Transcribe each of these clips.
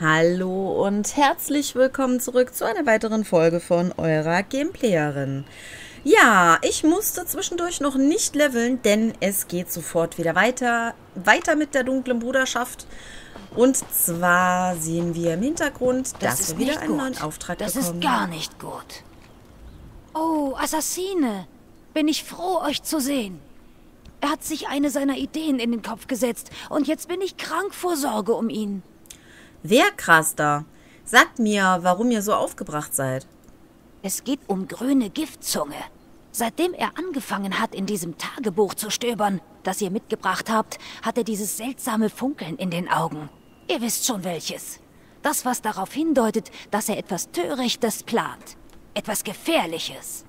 Hallo und herzlich willkommen zurück zu einer weiteren Folge von eurer Gameplayerin. Ja, ich musste zwischendurch noch nicht leveln, denn es geht sofort wieder weiter. Weiter mit der dunklen Bruderschaft. Und zwar sehen wir im Hintergrund, Das dass ist wir wieder einen gut. neuen Auftrag Das bekommen. ist gar nicht gut. Oh, Assassine. Bin ich froh, euch zu sehen. Er hat sich eine seiner Ideen in den Kopf gesetzt und jetzt bin ich krank vor Sorge um ihn. Wer krass da? Sagt mir, warum ihr so aufgebracht seid. Es geht um grüne Giftzunge. Seitdem er angefangen hat, in diesem Tagebuch zu stöbern, das ihr mitgebracht habt, hat er dieses seltsame Funkeln in den Augen. Ihr wisst schon welches. Das, was darauf hindeutet, dass er etwas Törichtes plant. Etwas Gefährliches.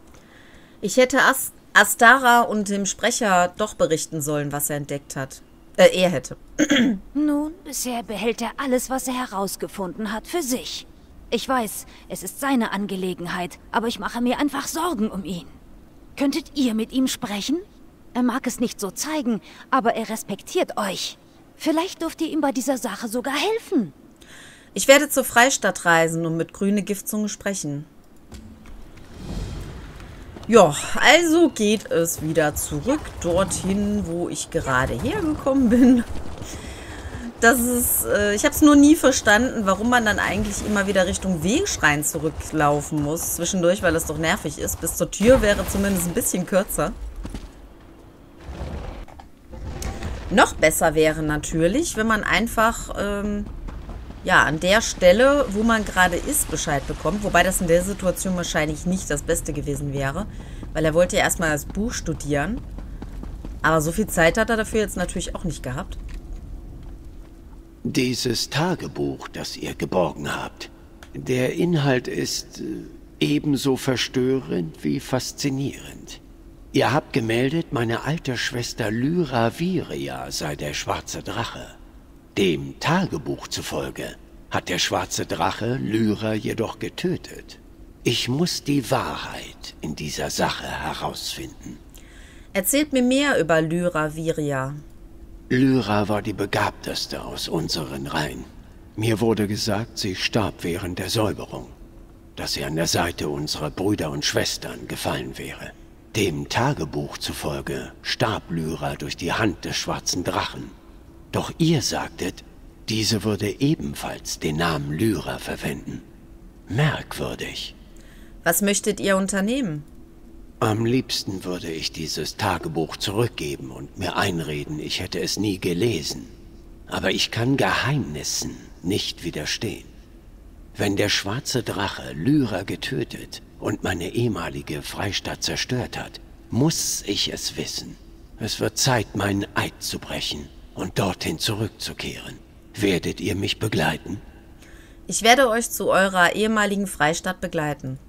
Ich hätte As Astara und dem Sprecher doch berichten sollen, was er entdeckt hat. Äh, er hätte. Nun, bisher behält er alles, was er herausgefunden hat, für sich. Ich weiß, es ist seine Angelegenheit, aber ich mache mir einfach Sorgen um ihn. Könntet ihr mit ihm sprechen? Er mag es nicht so zeigen, aber er respektiert euch. Vielleicht dürft ihr ihm bei dieser Sache sogar helfen. Ich werde zur Freistadt reisen und mit grüne Giftzunge sprechen. Ja, also geht es wieder zurück dorthin, wo ich gerade hergekommen bin. Das ist, äh, ich habe es nur nie verstanden, warum man dann eigentlich immer wieder Richtung Wegschrein zurücklaufen muss zwischendurch, weil es doch nervig ist. Bis zur Tür wäre zumindest ein bisschen kürzer. Noch besser wäre natürlich, wenn man einfach ähm, ja, an der Stelle, wo man gerade ist, Bescheid bekommt. Wobei das in der Situation wahrscheinlich nicht das Beste gewesen wäre. Weil er wollte ja erstmal das Buch studieren. Aber so viel Zeit hat er dafür jetzt natürlich auch nicht gehabt. Dieses Tagebuch, das ihr geborgen habt, der Inhalt ist äh, ebenso verstörend wie faszinierend. Ihr habt gemeldet, meine alte Schwester Lyra Viria sei der schwarze Drache. Dem Tagebuch zufolge hat der schwarze Drache Lyra jedoch getötet. Ich muss die Wahrheit in dieser Sache herausfinden. Erzählt mir mehr über Lyra Viria. Lyra war die begabteste aus unseren Reihen. Mir wurde gesagt, sie starb während der Säuberung, dass sie an der Seite unserer Brüder und Schwestern gefallen wäre. Dem Tagebuch zufolge starb Lyra durch die Hand des schwarzen Drachen. Doch ihr sagtet, diese würde ebenfalls den Namen Lyra verwenden. Merkwürdig. Was möchtet ihr unternehmen? Am liebsten würde ich dieses Tagebuch zurückgeben und mir einreden, ich hätte es nie gelesen. Aber ich kann Geheimnissen nicht widerstehen. Wenn der schwarze Drache Lyra getötet und meine ehemalige Freistadt zerstört hat, muss ich es wissen. Es wird Zeit, meinen Eid zu brechen und dorthin zurückzukehren. Werdet ihr mich begleiten? Ich werde euch zu eurer ehemaligen Freistadt begleiten.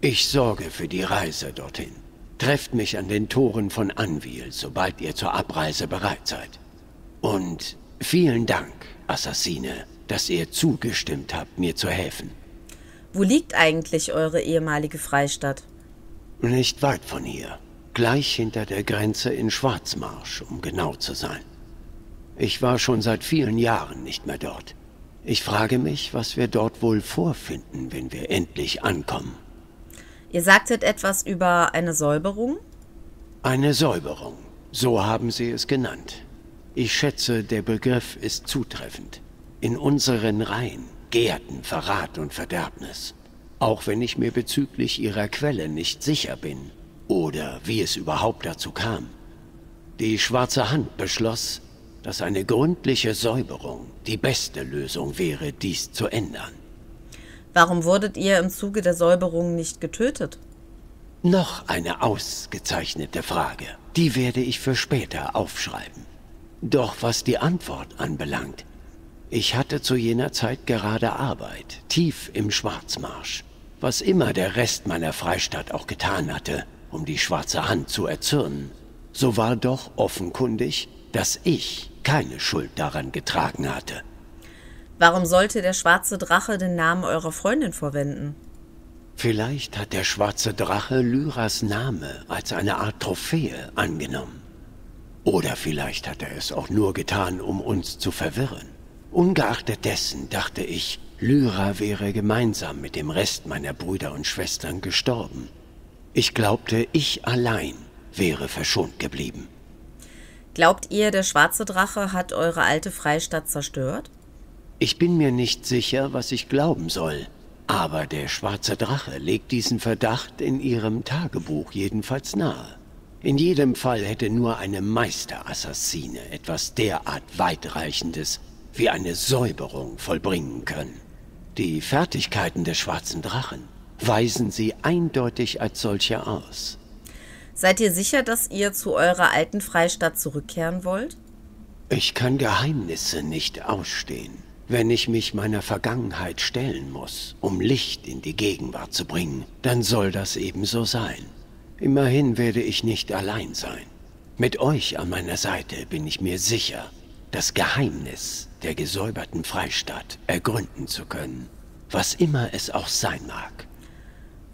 Ich sorge für die Reise dorthin. Trefft mich an den Toren von Anvil, sobald ihr zur Abreise bereit seid. Und vielen Dank, Assassine, dass ihr zugestimmt habt, mir zu helfen. Wo liegt eigentlich eure ehemalige Freistadt? Nicht weit von hier. Gleich hinter der Grenze in Schwarzmarsch, um genau zu sein. Ich war schon seit vielen Jahren nicht mehr dort. Ich frage mich, was wir dort wohl vorfinden, wenn wir endlich ankommen. Ihr sagtet etwas über eine Säuberung? Eine Säuberung, so haben sie es genannt. Ich schätze, der Begriff ist zutreffend. In unseren Reihen gärten Verrat und Verderbnis. Auch wenn ich mir bezüglich ihrer Quelle nicht sicher bin oder wie es überhaupt dazu kam. Die Schwarze Hand beschloss, dass eine gründliche Säuberung die beste Lösung wäre, dies zu ändern. Warum wurdet ihr im Zuge der Säuberung nicht getötet? Noch eine ausgezeichnete Frage. Die werde ich für später aufschreiben. Doch was die Antwort anbelangt, ich hatte zu jener Zeit gerade Arbeit, tief im Schwarzmarsch. Was immer der Rest meiner Freistadt auch getan hatte, um die schwarze Hand zu erzürnen, so war doch offenkundig, dass ich keine Schuld daran getragen hatte. Warum sollte der schwarze Drache den Namen eurer Freundin verwenden? Vielleicht hat der schwarze Drache Lyras Name als eine Art Trophäe angenommen. Oder vielleicht hat er es auch nur getan, um uns zu verwirren. Ungeachtet dessen dachte ich, Lyra wäre gemeinsam mit dem Rest meiner Brüder und Schwestern gestorben. Ich glaubte, ich allein wäre verschont geblieben. Glaubt ihr, der schwarze Drache hat eure alte Freistadt zerstört? Ich bin mir nicht sicher, was ich glauben soll. Aber der schwarze Drache legt diesen Verdacht in ihrem Tagebuch jedenfalls nahe. In jedem Fall hätte nur eine Meisterassassine etwas derart weitreichendes wie eine Säuberung vollbringen können. Die Fertigkeiten des schwarzen Drachen weisen sie eindeutig als solche aus. Seid ihr sicher, dass ihr zu eurer alten Freistadt zurückkehren wollt? Ich kann Geheimnisse nicht ausstehen. Wenn ich mich meiner Vergangenheit stellen muss, um Licht in die Gegenwart zu bringen, dann soll das ebenso sein. Immerhin werde ich nicht allein sein. Mit euch an meiner Seite bin ich mir sicher, das Geheimnis der gesäuberten Freistadt ergründen zu können, was immer es auch sein mag.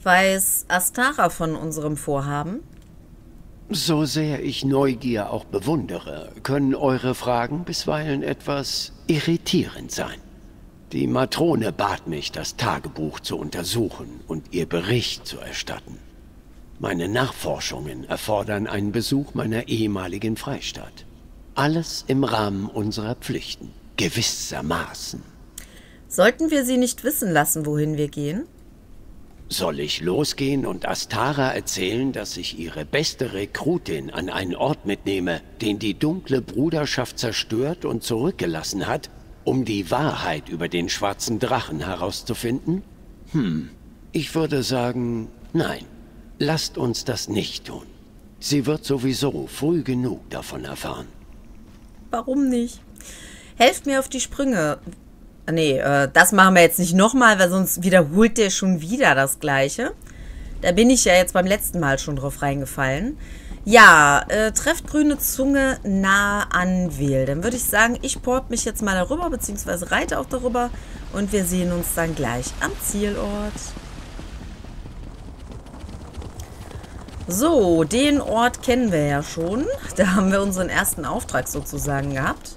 Weiß Astara von unserem Vorhaben? So sehr ich Neugier auch bewundere, können eure Fragen bisweilen etwas irritierend sein. Die Matrone bat mich, das Tagebuch zu untersuchen und ihr Bericht zu erstatten. Meine Nachforschungen erfordern einen Besuch meiner ehemaligen Freistadt. Alles im Rahmen unserer Pflichten, gewissermaßen. Sollten wir sie nicht wissen lassen, wohin wir gehen? Soll ich losgehen und Astara erzählen, dass ich ihre beste Rekrutin an einen Ort mitnehme, den die dunkle Bruderschaft zerstört und zurückgelassen hat, um die Wahrheit über den schwarzen Drachen herauszufinden? Hm, ich würde sagen, nein. Lasst uns das nicht tun. Sie wird sowieso früh genug davon erfahren. Warum nicht? Helft mir auf die Sprünge. Nee, äh, das machen wir jetzt nicht nochmal, weil sonst wiederholt der schon wieder das Gleiche. Da bin ich ja jetzt beim letzten Mal schon drauf reingefallen. Ja, äh, trefft grüne Zunge nah an Wähl. Dann würde ich sagen, ich port mich jetzt mal darüber, beziehungsweise reite auch darüber. Und wir sehen uns dann gleich am Zielort. So, den Ort kennen wir ja schon. Da haben wir unseren ersten Auftrag sozusagen gehabt.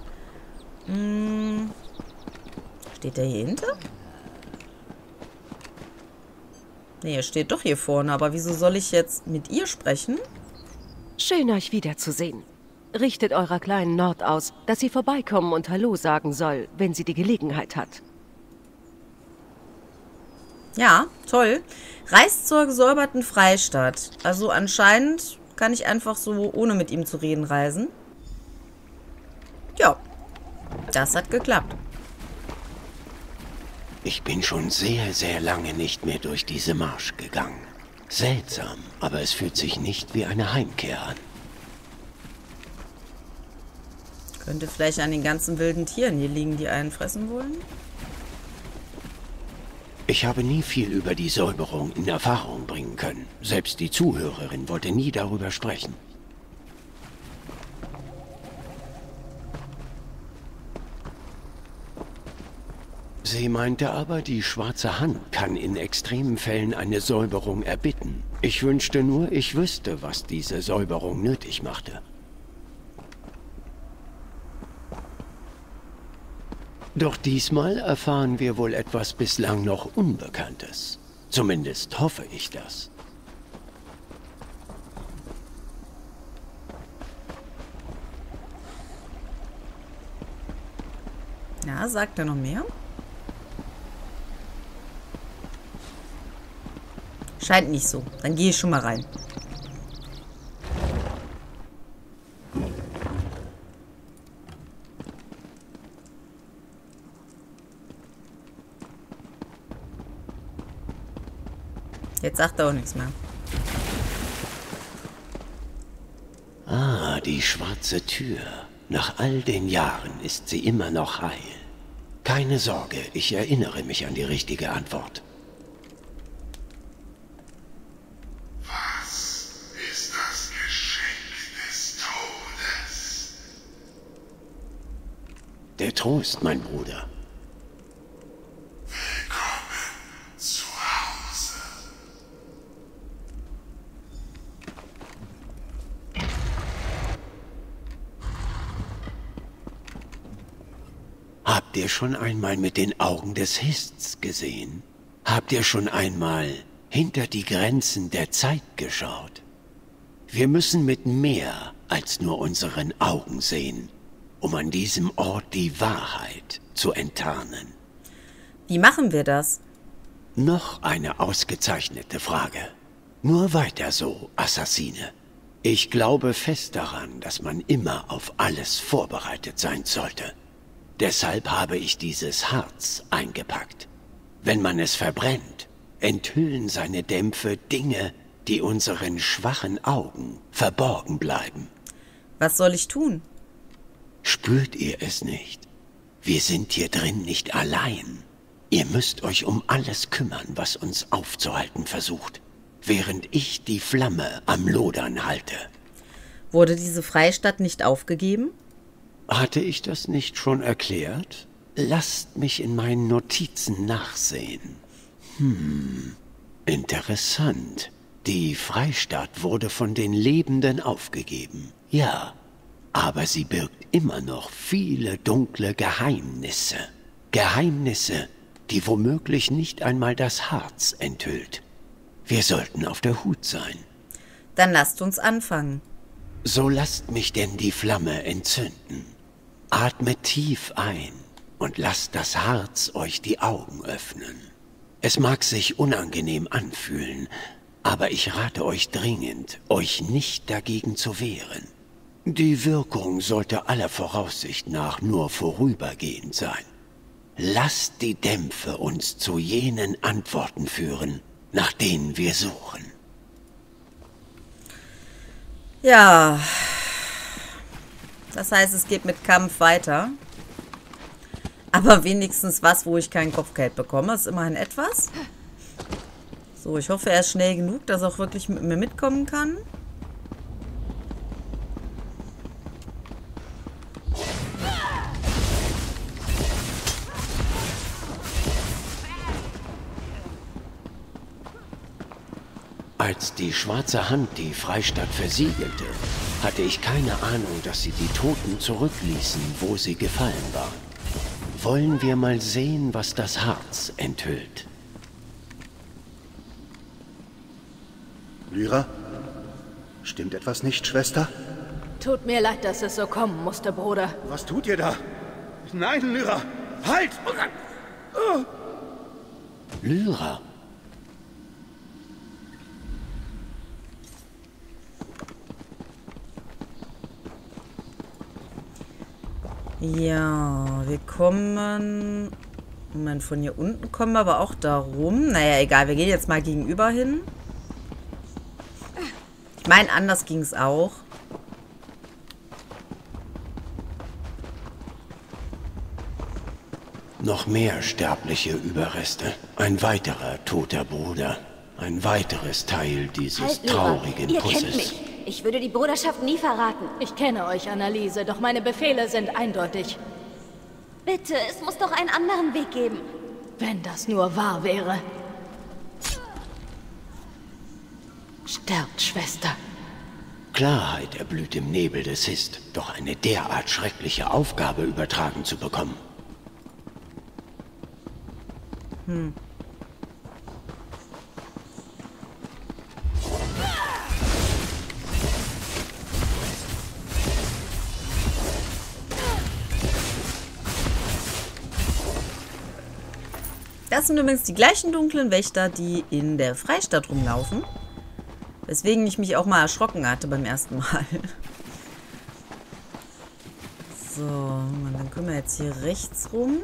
Hm. Steht der hier hinter? Nee, er steht doch hier vorne. Aber wieso soll ich jetzt mit ihr sprechen? Schön, euch wiederzusehen. Richtet eurer kleinen Nord aus, dass sie vorbeikommen und Hallo sagen soll, wenn sie die Gelegenheit hat. Ja, toll. Reist zur gesäuberten Freistadt. Also anscheinend kann ich einfach so, ohne mit ihm zu reden, reisen. Ja, das hat geklappt. Ich bin schon sehr, sehr lange nicht mehr durch diese Marsch gegangen. Seltsam, aber es fühlt sich nicht wie eine Heimkehr an. Könnte vielleicht an den ganzen wilden Tieren hier liegen, die einen fressen wollen? Ich habe nie viel über die Säuberung in Erfahrung bringen können. Selbst die Zuhörerin wollte nie darüber sprechen. Sie meinte aber, die schwarze Hand kann in extremen Fällen eine Säuberung erbitten. Ich wünschte nur, ich wüsste, was diese Säuberung nötig machte. Doch diesmal erfahren wir wohl etwas bislang noch Unbekanntes. Zumindest hoffe ich das. Ja, sagt er noch mehr? Scheint nicht so. Dann gehe ich schon mal rein. Jetzt sagt er auch nichts mehr. Ah, die schwarze Tür. Nach all den Jahren ist sie immer noch heil. Keine Sorge, ich erinnere mich an die richtige Antwort. Was ist das Geschenk des Todes? Der Trost, mein Bruder. Willkommen zu Hause. Habt ihr schon einmal mit den Augen des Hists gesehen? Habt ihr schon einmal hinter die Grenzen der Zeit geschaut? Wir müssen mit mehr als nur unseren Augen sehen, um an diesem Ort die Wahrheit zu enttarnen. Wie machen wir das? Noch eine ausgezeichnete Frage. Nur weiter so, Assassine. Ich glaube fest daran, dass man immer auf alles vorbereitet sein sollte. Deshalb habe ich dieses Harz eingepackt. Wenn man es verbrennt, enthüllen seine Dämpfe Dinge, die unseren schwachen Augen verborgen bleiben. Was soll ich tun? Spürt ihr es nicht? Wir sind hier drin nicht allein. Ihr müsst euch um alles kümmern, was uns aufzuhalten versucht, während ich die Flamme am Lodern halte. Wurde diese Freistadt nicht aufgegeben? Hatte ich das nicht schon erklärt? Lasst mich in meinen Notizen nachsehen. Hm, interessant. Die Freistadt wurde von den Lebenden aufgegeben. Ja, aber sie birgt immer noch viele dunkle Geheimnisse. Geheimnisse, die womöglich nicht einmal das Harz enthüllt. Wir sollten auf der Hut sein. Dann lasst uns anfangen. So lasst mich denn die Flamme entzünden. Atmet tief ein und lasst das Harz euch die Augen öffnen. Es mag sich unangenehm anfühlen, aber ich rate euch dringend, euch nicht dagegen zu wehren. Die Wirkung sollte aller Voraussicht nach nur vorübergehend sein. Lasst die Dämpfe uns zu jenen Antworten führen, nach denen wir suchen. Ja. Das heißt, es geht mit Kampf weiter. Aber wenigstens was, wo ich keinen Kopfgeld bekomme. ist immerhin etwas. So, ich hoffe, er ist schnell genug, dass er auch wirklich mit mir mitkommen kann. Als die schwarze Hand die Freistadt versiegelte, hatte ich keine Ahnung, dass sie die Toten zurückließen, wo sie gefallen waren. Wollen wir mal sehen, was das Harz enthüllt. Lyra? Stimmt etwas nicht, Schwester? Tut mir leid, dass es so kommen musste, Bruder. Was tut ihr da? Nein, Lyra! Halt! Lyra, Ja, wir kommen... Moment, von hier unten kommen wir aber auch da rum. Naja, egal, wir gehen jetzt mal gegenüber hin. Ich meine, anders ging es auch. noch mehr sterbliche Überreste. Ein weiterer toter Bruder. Ein weiteres Teil dieses Halt, traurigen Ihr Pusses. kennt mich. Ich würde die Bruderschaft nie verraten. Ich kenne euch, Anneliese, doch meine Befehle sind eindeutig. Bitte, es muss doch einen anderen Weg geben. Wenn das nur wahr wäre. Sterbt, Schwester. Klarheit erblüht im Nebel des Hist, doch eine derart schreckliche Aufgabe übertragen zu bekommen. Das sind übrigens die gleichen dunklen Wächter, die in der Freistadt rumlaufen. Weswegen ich mich auch mal erschrocken hatte beim ersten Mal. So, und dann können wir jetzt hier rechts rum.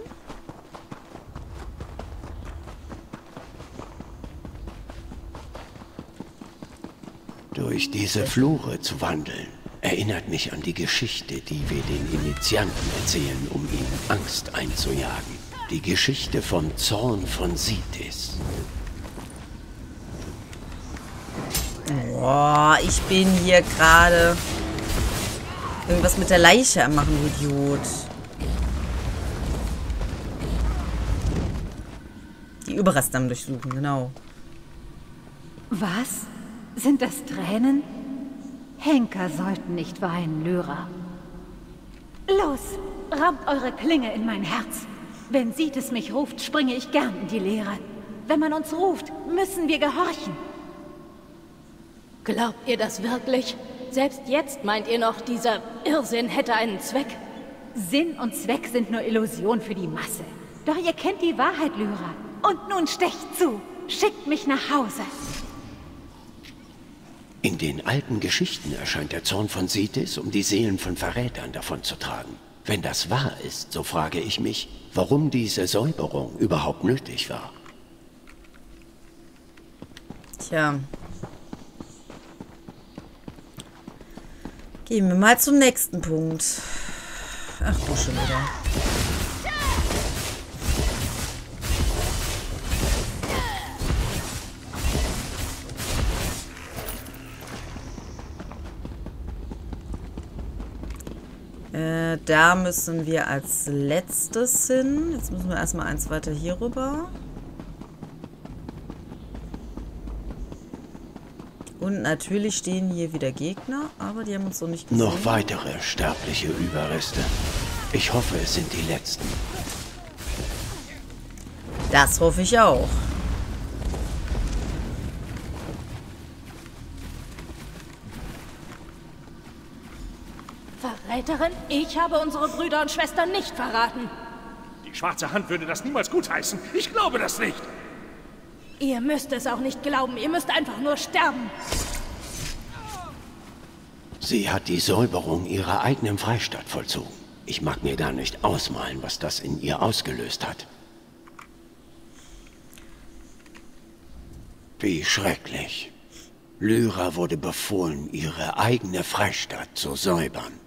Durch diese Flure zu wandeln, erinnert mich an die Geschichte, die wir den Initianten erzählen, um ihnen Angst einzujagen. Die Geschichte vom Zorn von Sitis. Boah, ich bin hier gerade irgendwas mit der Leiche am machen, du Idiot. Die Überreste am Durchsuchen, genau. Was? Sind das Tränen? Henker sollten nicht weinen, Lyra. Los, rammt eure Klinge in mein Herz. Wenn Sietes mich ruft, springe ich gern in die Leere. Wenn man uns ruft, müssen wir gehorchen. Glaubt ihr das wirklich? Selbst jetzt meint ihr noch, dieser Irrsinn hätte einen Zweck? Sinn und Zweck sind nur Illusion für die Masse. Doch ihr kennt die Wahrheit, Lyra. Und nun stecht zu. Schickt mich nach Hause. In den alten Geschichten erscheint der Zorn von Sithis, um die Seelen von Verrätern davonzutragen. Wenn das wahr ist, so frage ich mich, warum diese Säuberung überhaupt nötig war. Tja. Gehen wir mal zum nächsten Punkt. Ach du schon wieder. Äh, da müssen wir als letztes hin. Jetzt müssen wir erstmal eins weiter hier rüber. Und natürlich stehen hier wieder Gegner, aber die haben uns so nicht gesehen. Noch weitere sterbliche Überreste. Ich hoffe, es sind die letzten. Das hoffe ich auch. Verräterin, ich habe unsere Brüder und Schwestern nicht verraten. Die schwarze Hand würde das niemals gutheißen. Ich glaube das nicht. Ihr müsst es auch nicht glauben. Ihr müsst einfach nur sterben. Sie hat die Säuberung ihrer eigenen Freistadt vollzogen. Ich mag mir gar nicht ausmalen, was das in ihr ausgelöst hat. Wie schrecklich. Lyra wurde befohlen, ihre eigene Freistadt zu säubern.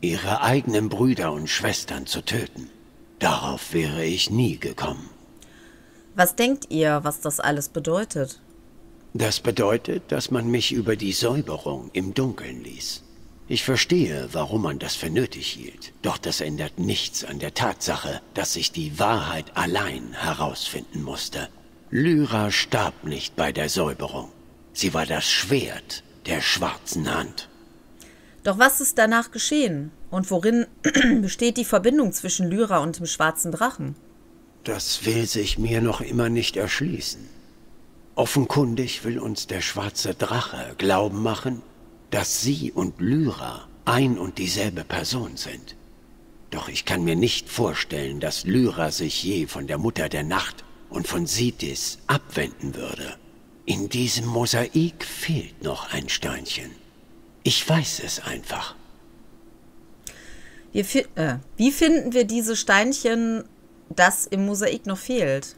Ihre eigenen Brüder und Schwestern zu töten. Darauf wäre ich nie gekommen. Was denkt ihr, was das alles bedeutet? Das bedeutet, dass man mich über die Säuberung im Dunkeln ließ. Ich verstehe, warum man das für nötig hielt, doch das ändert nichts an der Tatsache, dass ich die Wahrheit allein herausfinden musste. Lyra starb nicht bei der Säuberung. Sie war das Schwert der schwarzen Hand. Doch was ist danach geschehen? Und worin besteht die Verbindung zwischen Lyra und dem schwarzen Drachen? Das will sich mir noch immer nicht erschließen. Offenkundig will uns der schwarze Drache glauben machen, dass sie und Lyra ein und dieselbe Person sind. Doch ich kann mir nicht vorstellen, dass Lyra sich je von der Mutter der Nacht und von Sithis abwenden würde. In diesem Mosaik fehlt noch ein Steinchen. Ich weiß es einfach. Wir, fi- äh, wie finden wir diese Steinchen, das im Mosaik noch fehlt?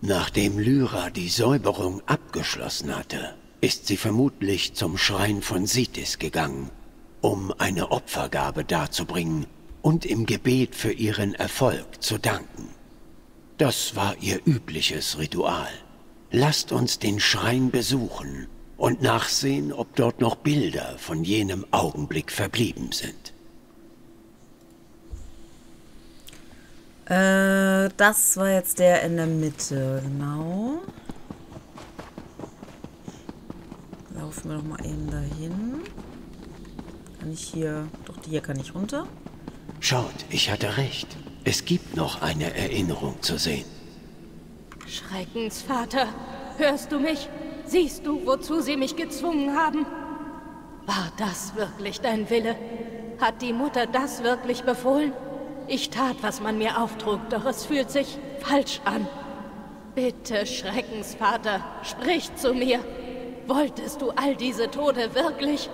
Nachdem Lyra die Säuberung abgeschlossen hatte, ist sie vermutlich zum Schrein von Sithis gegangen, um eine Opfergabe darzubringen und im Gebet für ihren Erfolg zu danken. Das war ihr übliches Ritual. Lasst uns den Schrein besuchen und nachsehen, ob dort noch Bilder von jenem Augenblick verblieben sind. Äh, das war jetzt der in der Mitte, genau. Laufen wir doch mal eben dahin. Kann ich hier... Doch, hier kann ich runter. Schaut, ich hatte recht. Es gibt noch eine Erinnerung zu sehen. Schreckensvater, hörst du mich? Siehst du, wozu sie mich gezwungen haben? War das wirklich dein Wille? Hat die Mutter das wirklich befohlen? Ich tat, was man mir auftrug, doch es fühlt sich falsch an. Bitte, Schreckensvater, sprich zu mir. Wolltest du all diese Tode wirklich?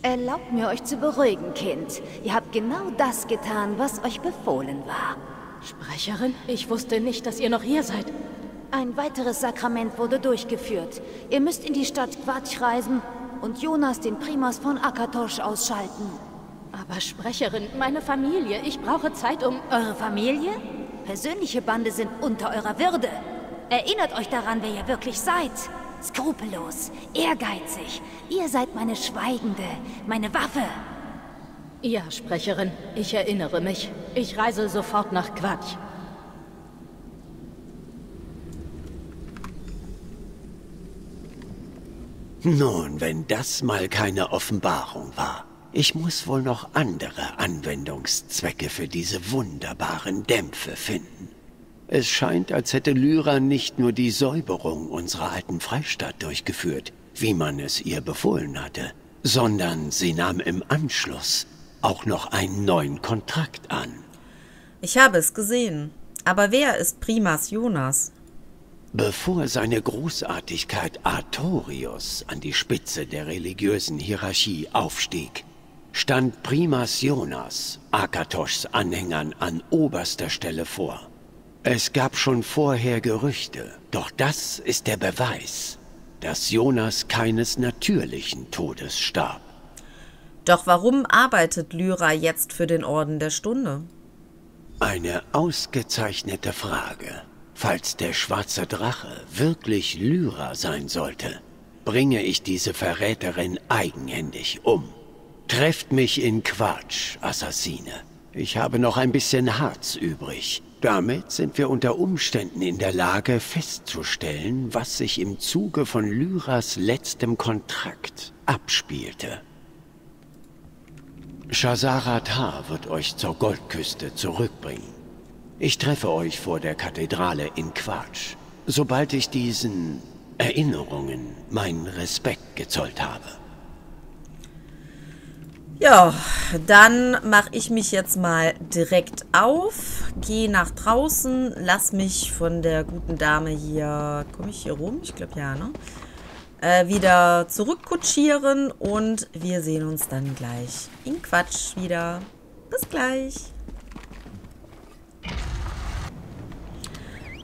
Erlaubt mir, euch zu beruhigen, Kind. Ihr habt genau das getan, was euch befohlen war. Sprecherin, ich wusste nicht, dass ihr noch hier seid. Ein weiteres Sakrament wurde durchgeführt. Ihr müsst in die Stadt Quatsch reisen und Jonas den Primas von Akatosh ausschalten. Aber Sprecherin, meine Familie, ich brauche Zeit, um... Eure Familie? Persönliche Bande sind unter eurer Würde. Erinnert euch daran, wer ihr wirklich seid. Skrupellos, ehrgeizig. Ihr seid meine Schweigende, meine Waffe. Ja, Sprecherin, ich erinnere mich. Ich reise sofort nach Quatsch. Nun, wenn das mal keine Offenbarung war. Ich muss wohl noch andere Anwendungszwecke für diese wunderbaren Dämpfe finden. Es scheint, als hätte Lyra nicht nur die Säuberung unserer alten Freistadt durchgeführt, wie man es ihr befohlen hatte, sondern sie nahm im Anschluss auch noch einen neuen Kontrakt an. Ich habe es gesehen. Aber wer ist Primas Jonas? Bevor seine Großartigkeit Artorius an die Spitze der religiösen Hierarchie aufstieg, stand Primas Jonas Akatoshs Anhängern an oberster Stelle vor. Es gab schon vorher Gerüchte, doch das ist der Beweis, dass Jonas keines natürlichen Todes starb. Doch warum arbeitet Lyra jetzt für den Orden der Stunde? Eine ausgezeichnete Frage. Falls der schwarze Drache wirklich Lyra sein sollte, bringe ich diese Verräterin eigenhändig um. Trefft mich in Quatsch, Assassine. Ich habe noch ein bisschen Harz übrig. Damit sind wir unter Umständen in der Lage festzustellen, was sich im Zuge von Lyras letztem Kontrakt abspielte. Shazara wird euch zur Goldküste zurückbringen. Ich treffe euch vor der Kathedrale in Quatsch, sobald ich diesen Erinnerungen meinen Respekt gezollt habe. Ja, dann mache ich mich jetzt mal direkt auf, gehe nach draußen, lass mich von der guten Dame hier, komme ich hier rum? Ich glaube ja, ne? Äh, wieder zurückkutschieren und wir sehen uns dann gleich in Quatsch wieder. Bis gleich.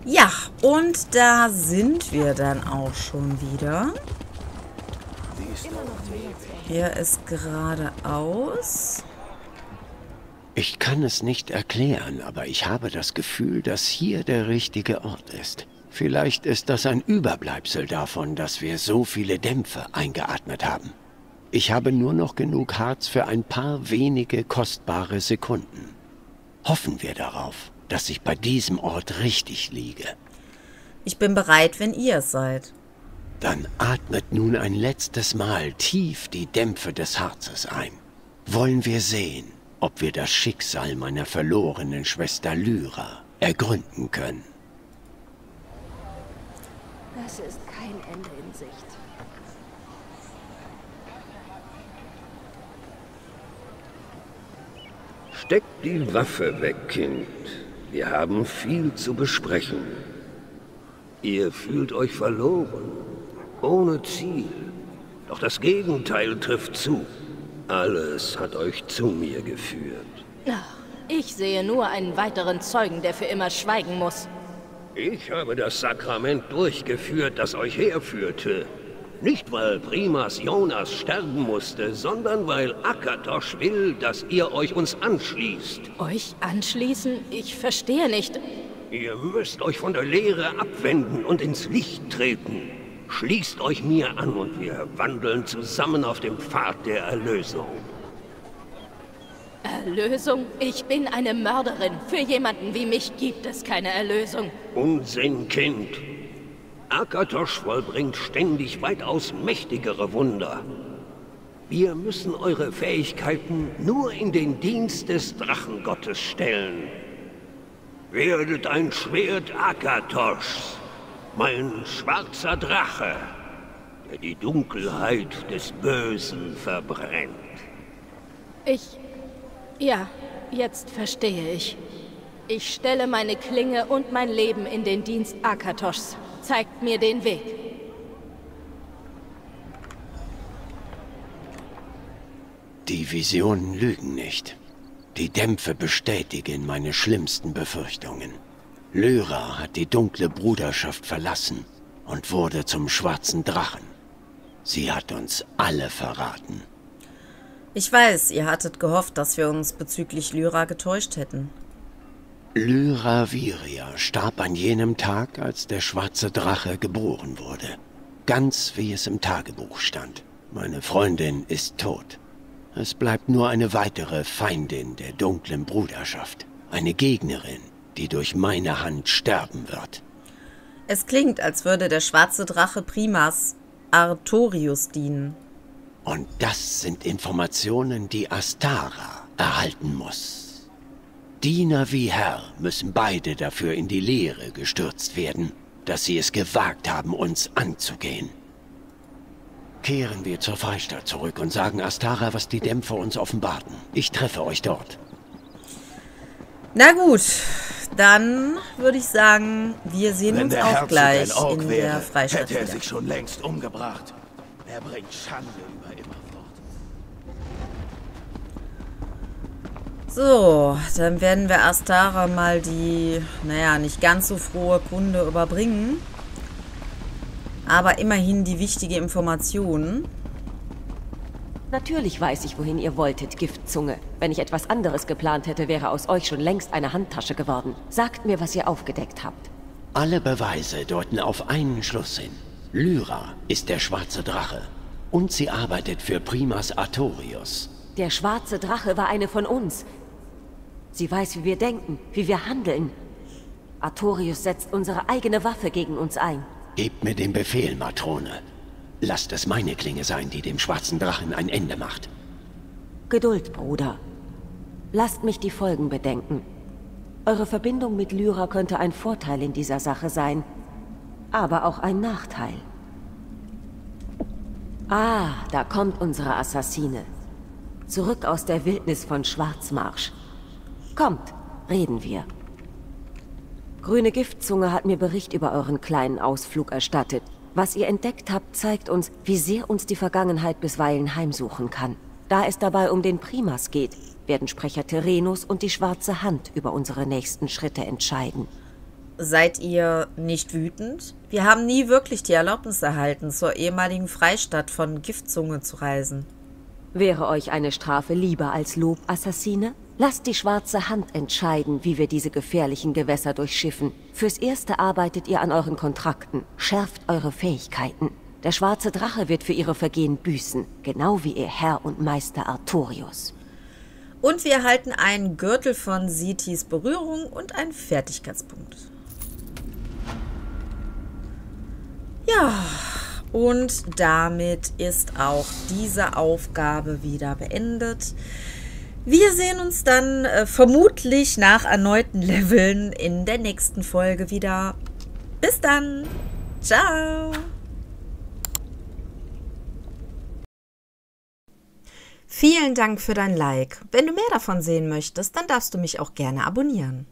Ja, und da sind wir dann auch schon wieder. Hier ist geradeaus. Ich kann es nicht erklären, aber ich habe das Gefühl, dass hier der richtige Ort ist. Vielleicht ist das ein Überbleibsel davon, dass wir so viele Dämpfe eingeatmet haben. Ich habe nur noch genug Harz für ein paar wenige kostbare Sekunden. Hoffen wir darauf, dass ich bei diesem Ort richtig liege. Ich bin bereit, wenn ihr es seid. Dann atmet nun ein letztes Mal tief die Dämpfe des Harzes ein. Wollen wir sehen, ob wir das Schicksal meiner verlorenen Schwester Lyra ergründen können. Das ist kein Ende in Sicht. Steck die Waffe weg, Kind. Wir haben viel zu besprechen. Ihr fühlt euch verloren, ohne Ziel. Doch das Gegenteil trifft zu. Alles hat euch zu mir geführt. Ich sehe nur einen weiteren Zeugen, der für immer schweigen muss. Ich habe das Sakrament durchgeführt, das euch herführte. Nicht, weil Primas Jonas sterben musste, sondern weil Akatosh will, dass ihr euch uns anschließt. Euch anschließen? Ich verstehe nicht. Ihr müsst euch von der Lehre abwenden und ins Licht treten. Schließt euch mir an und wir wandeln zusammen auf dem Pfad der Erlösung. Erlösung? Ich bin eine Mörderin. Für jemanden wie mich gibt es keine Erlösung. Unsinn, Kind. Akatosh vollbringt ständig weitaus mächtigere Wunder. Wir müssen eure Fähigkeiten nur in den Dienst des Drachengottes stellen. Werdet ein Schwert Akatoshs, mein schwarzer Drache, der die Dunkelheit des Bösen verbrennt. Ich... Ja, jetzt verstehe ich. Ich stelle meine Klinge und mein Leben in den Dienst Akatoshs. Zeigt mir den Weg. Die Visionen lügen nicht. Die Dämpfe bestätigen meine schlimmsten Befürchtungen. Lyra hat die dunkle Bruderschaft verlassen und wurde zum schwarzen Drachen. Sie hat uns alle verraten. Ich weiß, ihr hattet gehofft, dass wir uns bezüglich Lyra getäuscht hätten. Lyra Viria starb an jenem Tag, als der schwarze Drache geboren wurde. Ganz wie es im Tagebuch stand. Meine Freundin ist tot. Es bleibt nur eine weitere Feindin der dunklen Bruderschaft. Eine Gegnerin, die durch meine Hand sterben wird. Es klingt, als würde der schwarze Drache Primas Artorius dienen. Und das sind Informationen, die Astara erhalten muss. Diener wie Herr müssen beide dafür in die Leere gestürzt werden, dass sie es gewagt haben, uns anzugehen. Kehren wir zur Freistadt zurück und sagen Astara, was die Dämpfer uns offenbarten. Ich treffe euch dort. Na gut, dann würde ich sagen, wir sehen Wenn uns auch Herzog gleich in wäre, der Freistadt hätte er wieder. sich schon längst umgebracht. Er bringt Schande über Immerfort. So, dann werden wir Astara mal die, naja, nicht ganz so frohe Kunde überbringen. Aber immerhin die wichtige Information. Natürlich weiß ich, wohin ihr wolltet, Giftzunge. Wenn ich etwas anderes geplant hätte, wäre aus euch schon längst eine Handtasche geworden. Sagt mir, was ihr aufgedeckt habt. Alle Beweise deuten auf einen Schluss hin. Lyra ist der schwarze Drache. Und sie arbeitet für Primas Artorius. Der schwarze Drache war eine von uns. Sie weiß, wie wir denken, wie wir handeln. Artorius setzt unsere eigene Waffe gegen uns ein. Gebt mir den Befehl, Matrone. Lasst es meine Klinge sein, die dem schwarzen Drachen ein Ende macht. Geduld, Bruder. Lasst mich die Folgen bedenken. Eure Verbindung mit Lyra könnte ein Vorteil in dieser Sache sein, aber auch ein Nachteil. Ah, da kommt unsere Assassine. Zurück aus der Wildnis von Schwarzmarsch. Kommt, reden wir. Grüne Giftzunge hat mir Bericht über euren kleinen Ausflug erstattet. Was ihr entdeckt habt, zeigt uns, wie sehr uns die Vergangenheit bisweilen heimsuchen kann. Da es dabei um den Primas geht, werden Sprecher Terenus und die Schwarze Hand über unsere nächsten Schritte entscheiden. Seid ihr nicht wütend? Wir haben nie wirklich die Erlaubnis erhalten, zur ehemaligen Freistadt von Giftzunge zu reisen. Wäre euch eine Strafe lieber als Lob, Assassine? Lasst die Schwarze Hand entscheiden, wie wir diese gefährlichen Gewässer durchschiffen. Fürs Erste arbeitet ihr an euren Kontrakten, schärft eure Fähigkeiten. Der schwarze Drache wird für ihre Vergehen büßen, genau wie ihr Herr und Meister Artorius. Und wir erhalten einen Gürtel von Sitis Berührung und einen Fertigkeitspunkt. Ja, und damit ist auch diese Aufgabe wieder beendet. Wir sehen uns dann äh, vermutlich nach erneuten Leveln in der nächsten Folge wieder. Bis dann. Ciao. Vielen Dank für dein Like. Wenn du mehr davon sehen möchtest, dann darfst du mich auch gerne abonnieren.